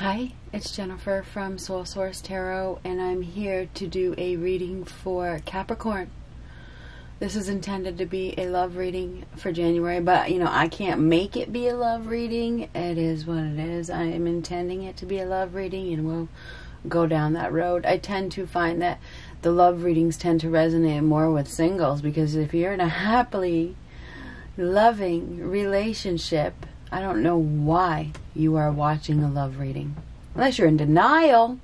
Hi, it's Jennifer from Soul Source Tarot, and I'm here to do a reading for Capricorn. This is intended to be a love reading for January, but you know, I can't make it be a love reading. It is what it is. I am intending it to be a love reading, and we'll go down that road. I tend to find that the love readings tend to resonate more with singles because if you're in a happily loving relationship, I don't know why you are watching a love reading. Unless you're in denial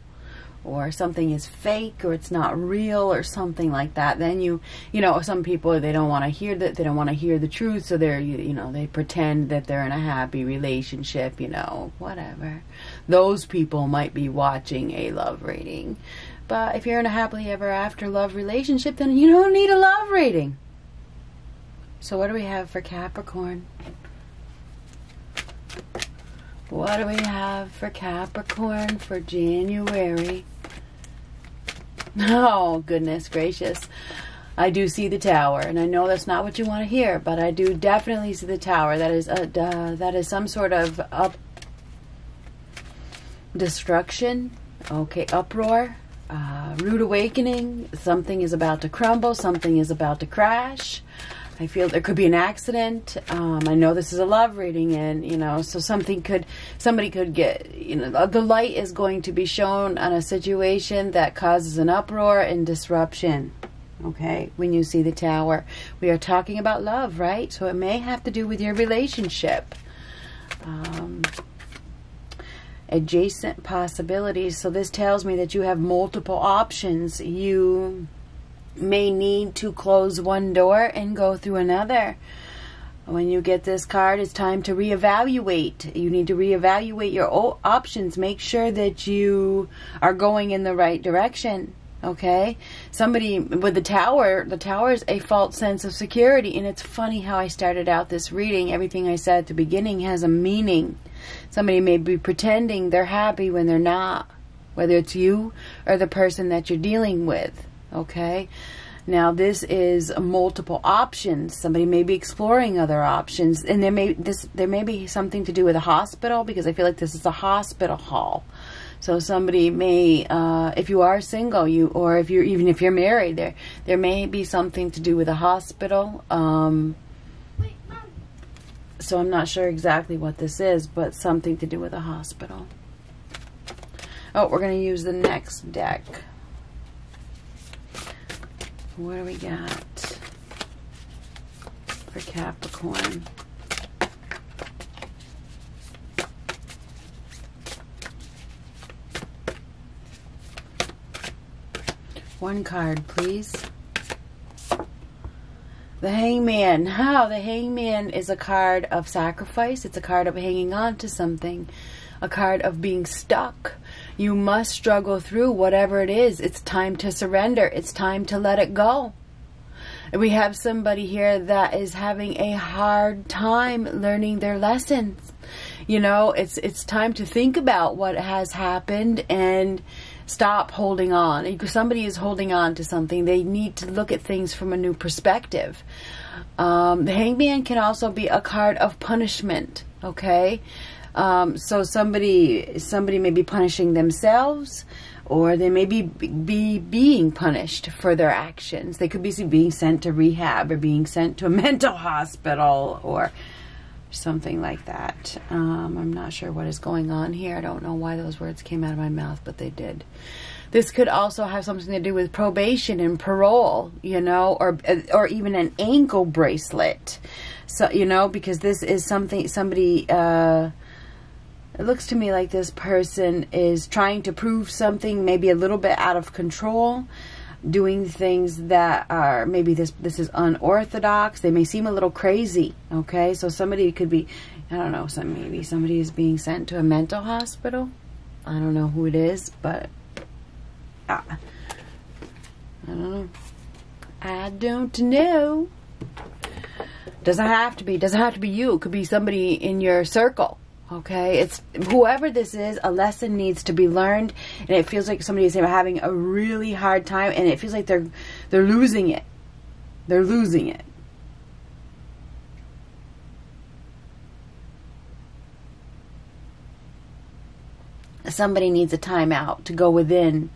or something is fake or it's not real or something like that then you you know some people they don't want to hear that they don't want to hear the truth so they're you, you know they pretend that they're in a happy relationship you know whatever. Those people might be watching a love reading. But if you're in a happily ever after love relationship then you don't need a love reading. So what do we have for capricorn what do we have for Capricorn for January? Oh, goodness gracious. I do see the tower, and I know that's not what you want to hear, but I do definitely see the tower. That is a, uh, that is some sort of up destruction. Okay, uproar, uh, rude awakening. Something is about to crumble. Something is about to crash. I feel there could be an accident. Um, I know this is a love reading, and you know, so something could, somebody could get, you know, the light is going to be shown on a situation that causes an uproar and disruption. Okay, when you see the tower, we are talking about love, right? So it may have to do with your relationship. Um, adjacent possibilities. So this tells me that you have multiple options. You may need to close one door and go through another. When you get this card, it's time to reevaluate. You need to reevaluate your options. Make sure that you are going in the right direction. Okay? Somebody with the tower, the tower is a false sense of security. And it's funny how I started out this reading. Everything I said at the beginning has a meaning. Somebody may be pretending they're happy when they're not, whether it's you or the person that you're dealing with okay? Now this is multiple options. Somebody may be exploring other options, and there may this there may be something to do with a hospital because I feel like this is a hospital hall. So somebody may, uh, if you are single, you or if you're even if you're married, there there may be something to do with a hospital. Um, so I'm not sure exactly what this is, but something to do with a hospital. Oh, we're going to use the next deck. What do we got for Capricorn? One card, please. The Hangman. How? Oh, the Hangman is a card of sacrifice. It's a card of hanging on to something. A card of being stuck. You must struggle through whatever it is. It's time to surrender. It's time to let it go. We have somebody here that is having a hard time learning their lessons. You know, it's it's time to think about what has happened and stop holding on. If somebody is holding on to something, they need to look at things from a new perspective. Um, the hangman can also be a card of punishment, okay? Um, so somebody somebody may be punishing themselves or they may be, be being punished for their actions. They could be being sent to rehab or being sent to a mental hospital or something like that. Um, I'm not sure what is going on here. I don't know why those words came out of my mouth, but they did. This could also have something to do with probation and parole, you know, or or even an ankle bracelet. So you know, because this is something somebody. Uh, it looks to me like this person is trying to prove something, maybe a little bit out of control, doing things that are maybe this this is unorthodox. They may seem a little crazy. Okay, so somebody could be, I don't know, some maybe somebody is being sent to a mental hospital. I don't know who it is, but uh, I don't know. I don't know. Doesn't have to be. Doesn't have to be you. It could be somebody in your circle Okay, it's whoever this is, a lesson needs to be learned, and it feels like somebody is having a really hard time, and it feels like they're they're losing it. They're losing it. somebody needs a timeout to go within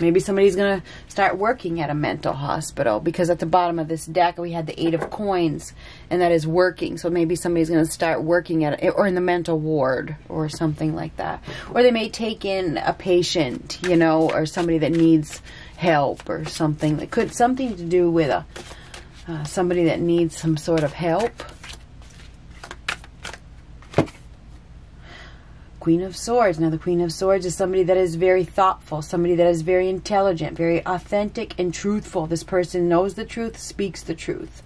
Maybe somebody's to start working at a mental hospital because at the bottom of this deck we had the Eight of Coins and that is working. So maybe somebody's going to start working at it or in the mental ward or something like that. Or they may take in a patient, you know, or somebody that needs help or something that could something to do with a uh, somebody that needs some sort of help Queen of Swords. Now, the Queen of Swords is somebody that is very thoughtful, somebody that is very intelligent, very authentic and truthful. This person knows the truth, speaks the truth.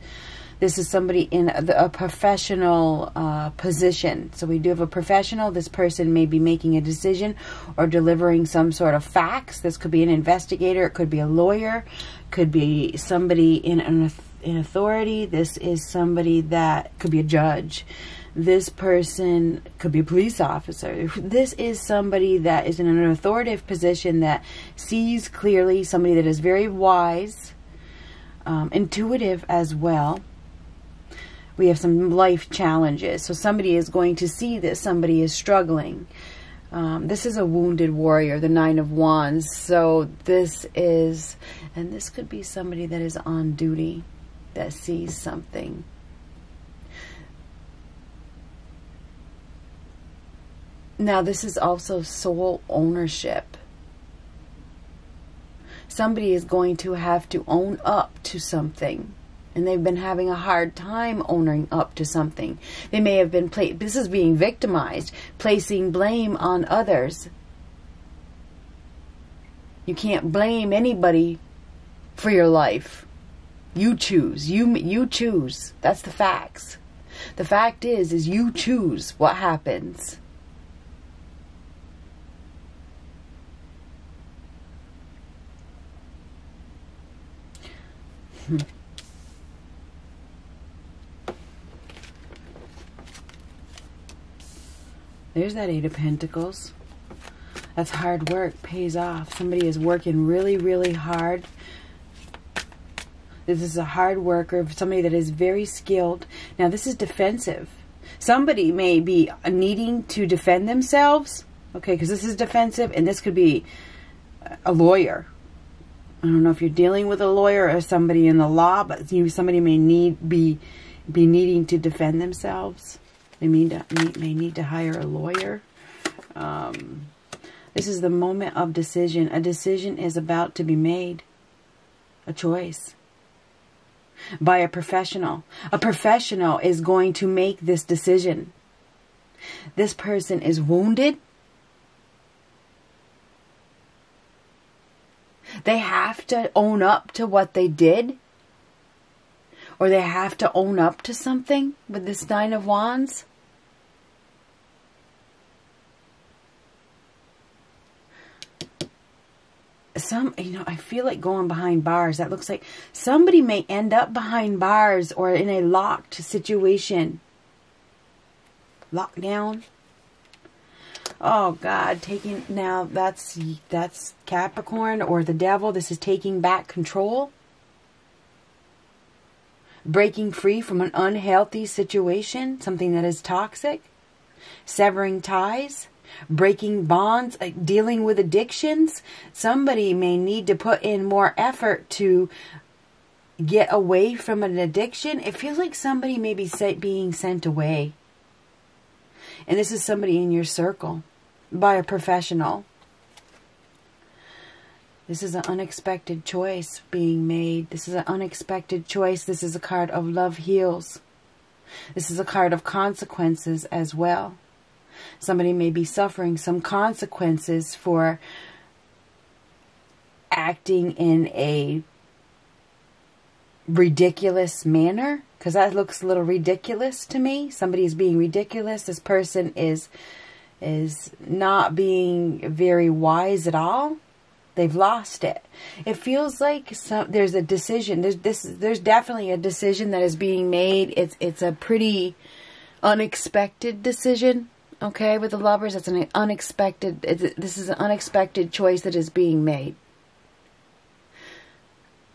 This is somebody in a, a professional uh, position. So we do have a professional. This person may be making a decision or delivering some sort of facts. This could be an investigator. It could be a lawyer. Could be somebody in an in authority. This is somebody that could be a judge this person could be a police officer. This is somebody that is in an authoritative position that sees clearly, somebody that is very wise, um, intuitive as well. We have some life challenges. So somebody is going to see that somebody is struggling. Um, this is a wounded warrior, the Nine of Wands. So this is, and this could be somebody that is on duty that sees something. Now, this is also soul ownership. Somebody is going to have to own up to something. And they've been having a hard time owning up to something. They may have been, pla- this is being victimized, placing blame on others. You can't blame anybody for your life. You choose. You you choose. That's the facts. The fact is is you choose what happens. Mm-hmm. There's that Eight of Pentacles. That's hard work, pays off. Somebody is working really, really hard. This is a hard worker, somebody that is very skilled. Now, this is defensive. Somebody may be needing to defend themselves, okay, because this is defensive, and this could be a lawyer, I don't know if you're dealing with a lawyer or somebody in the law, but you somebody may need be be needing to defend themselves. They may, may need to hire a lawyer. Um, this is the moment of decision. A decision is about to be made. A choice. By a professional. A professional is going to make this decision. This person is wounded. They have to own up to what they did. Or they have to own up to something with this Nine of Wands. some you know i feel like going behind bars that looks like somebody may end up behind bars or in a locked situation lockdown Oh God, taking now that's that's Capricorn or the devil. This is taking back control. Breaking free from an unhealthy situation, something that is toxic. Severing ties, breaking bonds, dealing with addictions. Somebody may need to put in more effort to get away from an addiction. It feels like somebody may be being sent away. And this is somebody in your circle by a professional. This is an unexpected choice being made. This is an unexpected choice. This is a card of love heals. This is a card of consequences as well. Somebody may be suffering some consequences for acting in a ridiculous manner because that looks a little ridiculous to me. Somebody is being ridiculous. This person is is not being very wise at all. They've lost it. It feels like some, there's a decision. There's this. There's definitely a decision that is being made. It's it's a pretty unexpected decision. Okay, with the lovers, it's an unexpected. It's, this is an unexpected choice that is being made.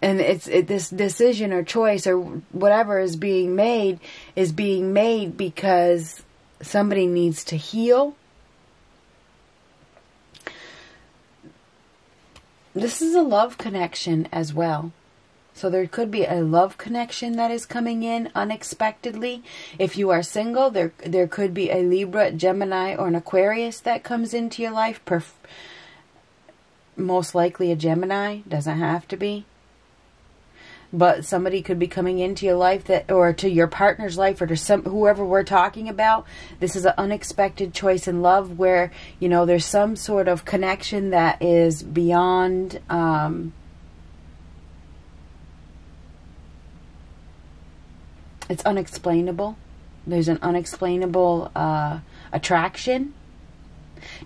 And it's it, this decision or choice or whatever is being made is being made because somebody needs to heal this is a love connection as well so there could be a love connection that is coming in unexpectedly. If you are single, there there could be a Libra, Gemini, or an Aquarius that comes into your life. Most likely a Gemini, doesn't have to be but somebody could be coming into your life that or to your partner's life or to some whoever we're talking about. This is an unexpected choice in love where you know there's some sort of connection that is beyond um, it's unexplainable. There's an unexplainable uh, attraction.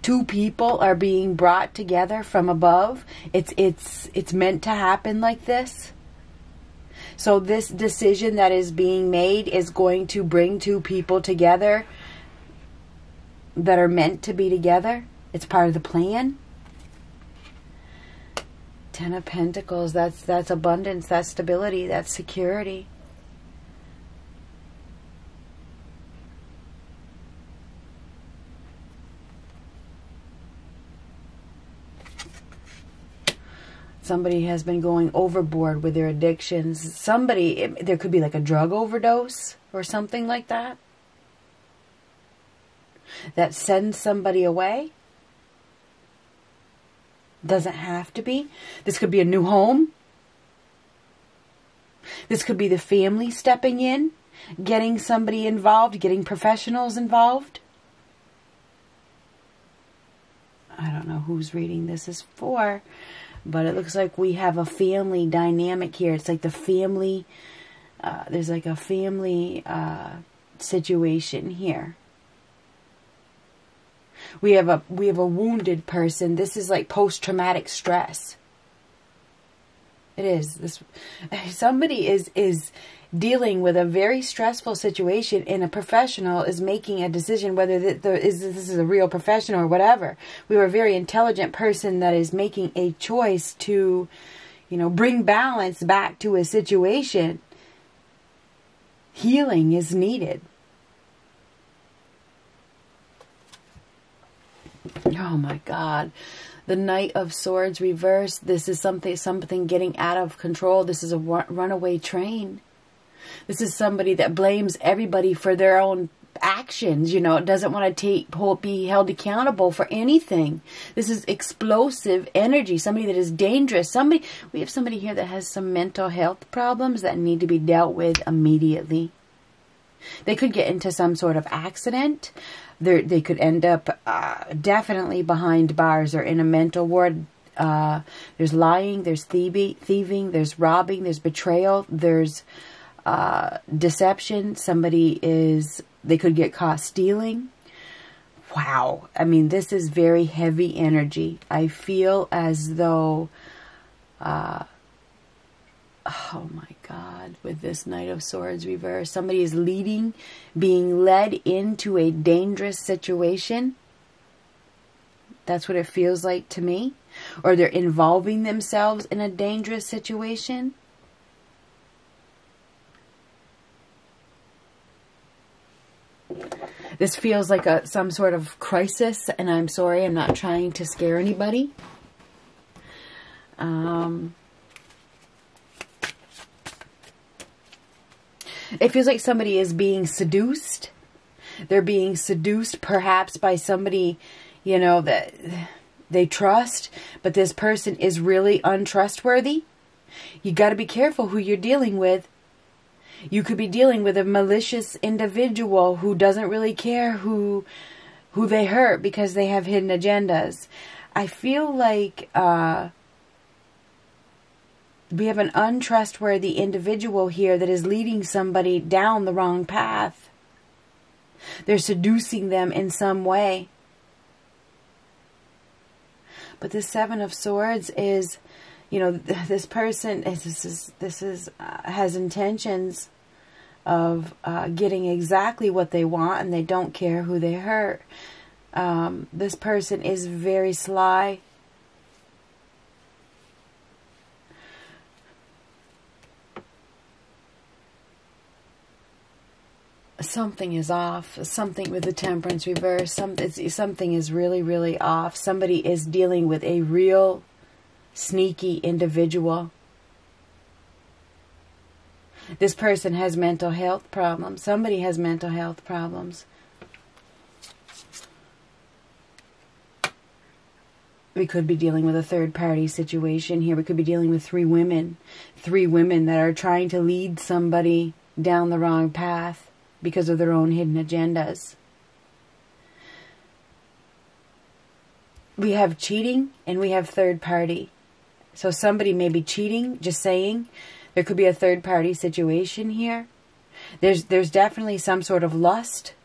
Two people are being brought together from above. It's it's it's meant to happen like this so this decision that is being made is going to bring two people together that are meant to be together. It's part of the plan. Ten of Pentacles, that's that's abundance, that's stability, that's security. Somebody has been going overboard with their addictions. Somebody, it, there could be like a drug overdose or something like that that sends somebody away. Doesn't have to be. This could be a new home. This could be the family stepping in, getting somebody involved, getting professionals involved. I don't know who's reading this is for. But it looks like we have a family dynamic here. It's like the family, uh, there's like a family uh, situation here. We have a we have a wounded person. This is like post traumatic stress. It is this somebody is is dealing with a very stressful situation and a professional is making a decision whether this is a real professional or whatever. We were a very intelligent person that is making a choice to, you know, bring balance back to a situation. Healing is needed. Oh my God the Knight of Swords reversed. This is something something getting out of control. This is a runaway train. This is somebody that blames everybody for their own actions, you know, it doesn't want to take be held accountable for anything. This is explosive energy, somebody that is dangerous. Somebody we have somebody here that has some mental health problems that need to be dealt with immediately. They could get into some sort of accident. They're, they could end up uh, definitely behind bars or in a mental ward. Uh, there's lying, there's thieving, thieving, there's robbing, there's betrayal, there's uh, deception. Somebody is, they could get caught stealing. Wow. I mean, this is very heavy energy. I feel as though, uh, oh my God, with this Knight of Swords reverse, somebody is leading, being led into a dangerous situation. That's what it feels like to me. Or they're involving themselves in a dangerous situation. This feels like a some sort of crisis, and I'm sorry, I'm not trying to scare anybody. Um, it feels like somebody is being seduced. They're being seduced perhaps by somebody, you know, that they trust, but this person is really untrustworthy. You got to be careful who you're dealing with you could be dealing with a malicious individual who doesn't really care who who they hurt because they have hidden agendas. I feel like uh, we have an untrustworthy individual here that is leading somebody down the wrong path. They're seducing them in some way. But the Seven of Swords is you know, this person is this is this is uh, has intentions of uh, getting exactly what they want, and they don't care who they hurt. Um, this person is very sly. Something is off. Something with the temperance reverse. Some, something is really, really off. Somebody is dealing with a real sneaky individual. This person has mental health problems. Somebody has mental health problems. We could be dealing with a third party situation here. We could be dealing with three women. Three women that are trying to lead somebody down the wrong path because of their own hidden agendas. We have cheating and we have third party. So somebody may be cheating, just saying. There could be a third party situation here. There's there's definitely some sort of lust.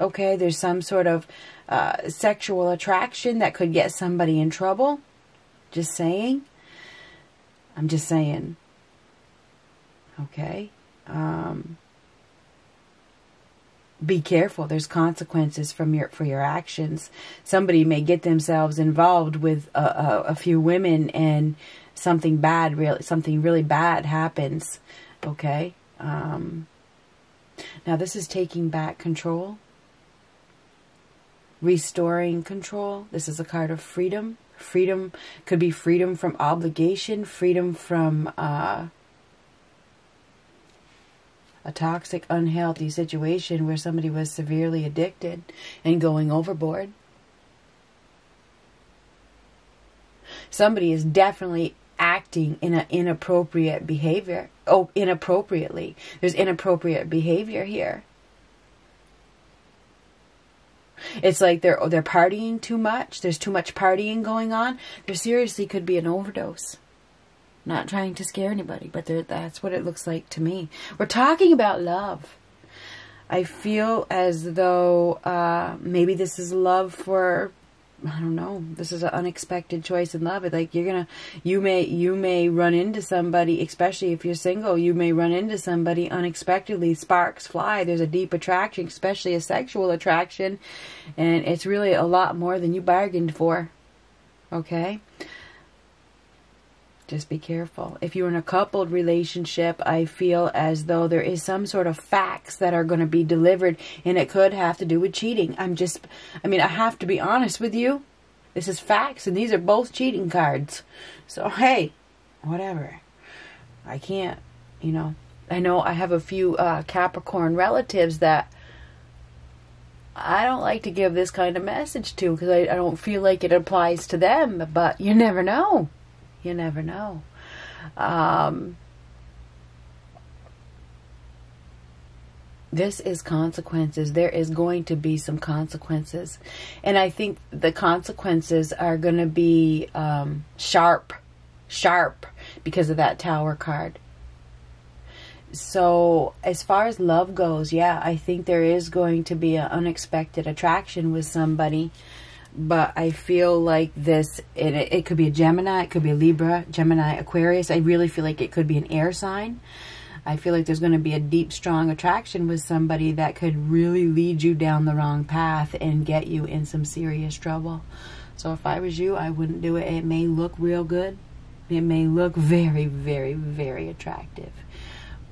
Okay, there's some sort of uh, sexual attraction that could get somebody in trouble. Just saying. I'm just saying. Okay. Um, be careful. There's consequences from your for your actions. Somebody may get themselves involved with a, a, a few women, and something bad, really something really bad happens. Okay. Um, now this is taking back control, restoring control. This is a card of freedom. Freedom could be freedom from obligation, freedom from uh, a toxic, unhealthy situation where somebody was severely addicted and going overboard. Somebody is definitely acting in an inappropriate behavior. Oh, inappropriately. There's inappropriate behavior here. It's like they're they're partying too much. There's too much partying going on. There seriously could be an overdose. Not trying to scare anybody, but that's what it looks like to me. We're talking about love. I feel as though uh, maybe this is love for I don't know. This is an unexpected choice in love. It's like you're gonna, you may, you may run into somebody, especially if you're single. You may run into somebody unexpectedly. Sparks fly. There's a deep attraction, especially a sexual attraction, and it's really a lot more than you bargained for. Okay. Just be careful. If you're in a coupled relationship, I feel as though there is some sort of facts that are going to be delivered, and it could have to do with cheating. I'm just, I mean, I have to be honest with you. This is facts, and these are both cheating cards. So, hey, whatever. I can't, you know. I know I have a few uh, Capricorn relatives that I don't like to give this kind of message to because I, I don't feel like it applies to them, but you never know. You never know. Um, this is consequences. There is going to be some consequences. And I think the consequences are going to be um, sharp, sharp because of that tower card. So, as far as love goes, yeah, I think there is going to be an unexpected attraction with somebody but I feel like this, it, it could be a Gemini, it could be a Libra, Gemini, Aquarius. I really feel like it could be an air sign. I feel like there's going to be a deep, strong attraction with somebody that could really lead you down the wrong path and get you in some serious trouble. So if I was you, I wouldn't do it. It may look real good. It may look very, very, very attractive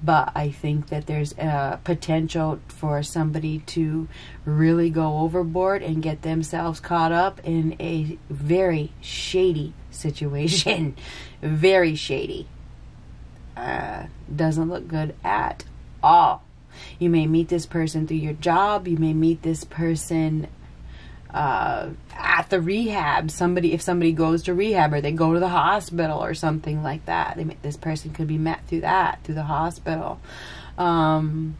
but I think that there's a potential for somebody to really go overboard and get themselves caught up in a very shady situation. very shady. Uh, doesn't look good at all. You may meet this person through your job. You may meet this person uh, at the rehab. Somebody, if somebody goes to rehab or they go to the hospital or something like that, they, this person could be met through that, through the hospital. Um,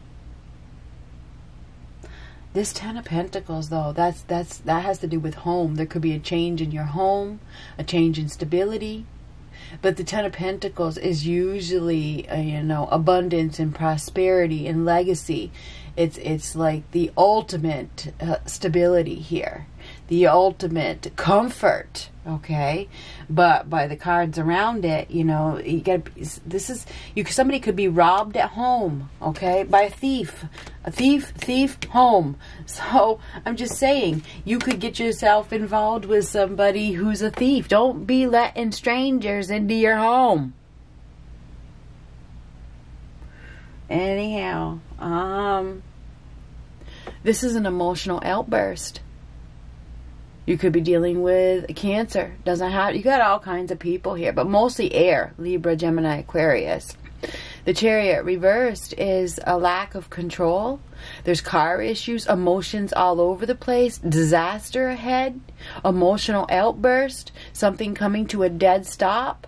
this Ten of Pentacles, though, that's that's that has to do with home. There could be a change in your home, a change in stability. But the Ten of Pentacles is usually, uh, you know, abundance and prosperity and legacy it's it's like the ultimate uh, stability here, the ultimate comfort. Okay, but by the cards around it, you know, you get this is you. Somebody could be robbed at home. Okay, by a thief, a thief, thief, home. So I'm just saying, you could get yourself involved with somebody who's a thief. Don't be letting strangers into your home. Anyhow, um, This is an emotional outburst. You could be dealing with cancer. Doesn't have you got all kinds of people here, but mostly air, Libra, Gemini, Aquarius. The chariot reversed is a lack of control. There's car issues, emotions all over the place, disaster ahead, emotional outburst, something coming to a dead stop,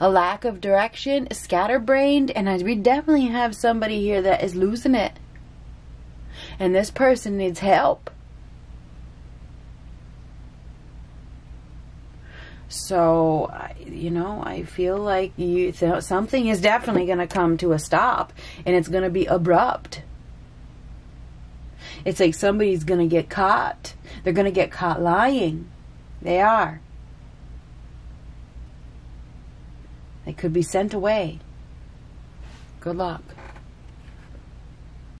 a lack of direction, scatterbrained, and we definitely have somebody here that is losing it. And this person needs help. So, you know, I feel like you th- something is definitely going to come to a stop and it's going to be abrupt. It's like somebody's going to get caught. They're going to get caught lying. They are. They could be sent away. Good luck.